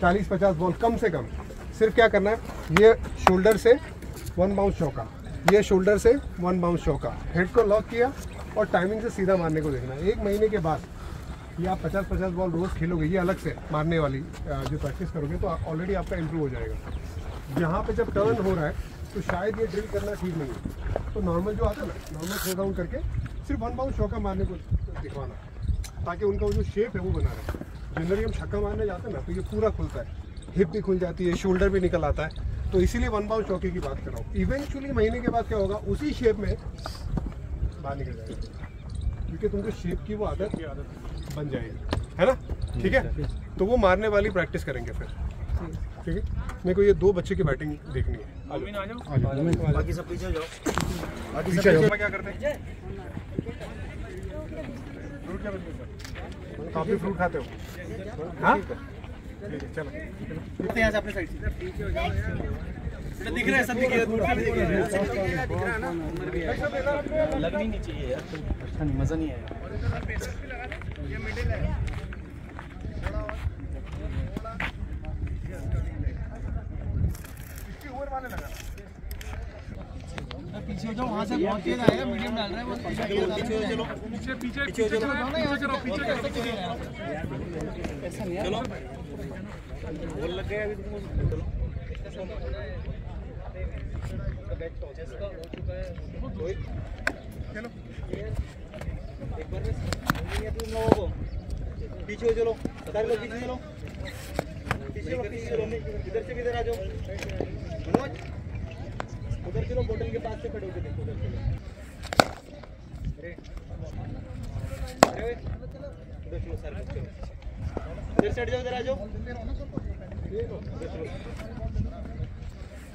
चालीस पचास बॉल कम से कम। सिर्फ़ क्या करना है, ये शोल्डर से वन बाउंस चौका ये शोल्डर से वन बाउंस चौका हेड को लॉक किया और टाइमिंग से सीधा मारने को देखना एक महीने के बाद ये आप पचास पचास बॉल रोज़ खेलोगे, ये अलग से मारने वाली जो प्रैक्टिस करोगे तो ऑलरेडी आपका इम्प्रूव हो जाएगा। यहाँ पे जब टर्न हो रहा है तो शायद ये ड्रिल करना ठीक नहीं है। तो नॉर्मल जो आता है ना नॉर्मल थ्रो डाउन करके सिर्फ़ वन बाउंस चौका मारने को दिखवाना ताकि उनका वो जो शेप है, वो बना रहे। जनरली हम छक्का मारने जाते हैं ना तो ये पूरा खुलता है। हिप भी खुल जाती है शोल्डर भी निकल आता है। तो इसीलिए वन बाउंस चौके की बात कर रहा हूँ। इवेंचुअली महीने के बाद क्या होगा उसी शेप में बाहर निकल जाएगा। क्योंकि तुमको शेप की वो आदत आदत बन जाएगी। है ना? ठीक है? तो वो मारने वाली प्रैक्टिस करेंगे फिर। ठीक है? मेरे को ये दो बच्चे की बैटिंग देखनी है। बाकी सब पीछे जाओ। पीछे जाओ। क्या करते हैं? फ्रूट क्या बनते हैं काफ़ी फ्रूट खाते हो? हाँ? ठीक है चलो। यहाँ से अपने साइड से। दिख रहा है सब दिख रहा है दूर से दिख रहा है। लगनी नहीं चाहिए यार अच्छा नहीं मज़ा नहीं आया। इसकी ओवर वाले लगा। पीछे हो जाओ वहाँ से बहुत तेज आएगा मीडियम डाल रहा है वो पीछे चलो पीछे पीछे पीछे चलो पीछे चलो पीछे चलो। ऐसा नहीं चलो। बोल लग गया अभी तुमको। चलो। चलो। एक बार बस। नहीं है तुम लोगों को। पीछे हो चलो। सारे लोग पीछे चलो। पीछे चलो पीछे चलो। इधर से भी इधर आ जाओ मनोज उधर चलो बोतल के पास से खड़े होके देखो उधर चलो अरे उधर चलो सारे चलो इधर से हट जाओ इधर आ जाओ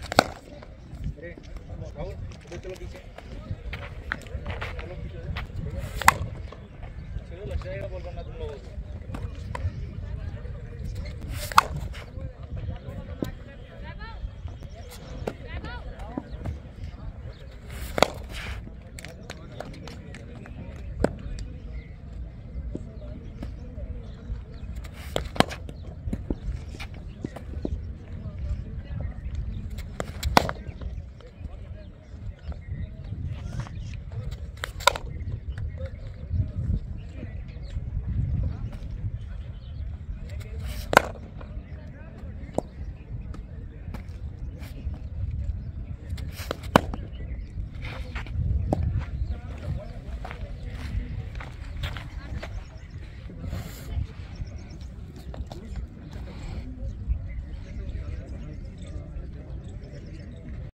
अरे उधर चलो पीछे चलो लग जाएगा बोल रहा तुम लोगों को।